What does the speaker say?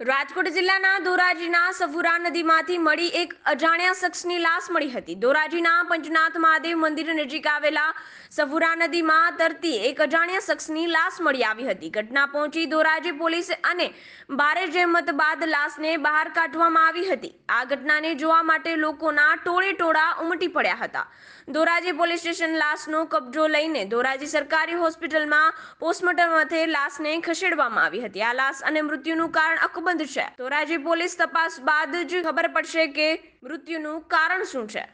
રાજકોટ જિલ્લાના ધોરાજીના સફુરા નદીમાંથી મળી એક અજાણ્યા શખ્સની લાશ મળી હતી. ધોરાજીના પંચનાથ મહાદેવ મંદિર નજીક આવેલા સફુરા નદીમાં તરતી એક અજાણ્યા શખ્સની લાશ મળી આવી હતી. ઘટના પહોંચી ધોરાજી પોલીસ અને ભારે જહેમત બાદ લાશને બહાર કાઢવામાં આવી હતી. આ ઘટનાને જોવા માટે લોકોના ટોળે ટોળા ઉમટી પડ્યા હતા. ધોરાજી પોલીસ સ્ટેશન લાશનો કબજો લઈને ધોરાજી સરકારી હોસ્પિટલમાં પોસ્ટમોર્ટમ અર્થે લાશને ખસેડવામાં આવી હતી. આ લાશ અને મૃત્યુનું કારણ અકબંધ છે. ધોરાજી પોલીસ તપાસ બાદ જ ખબર પડશે કે મૃત્યુનું કારણ શું છે.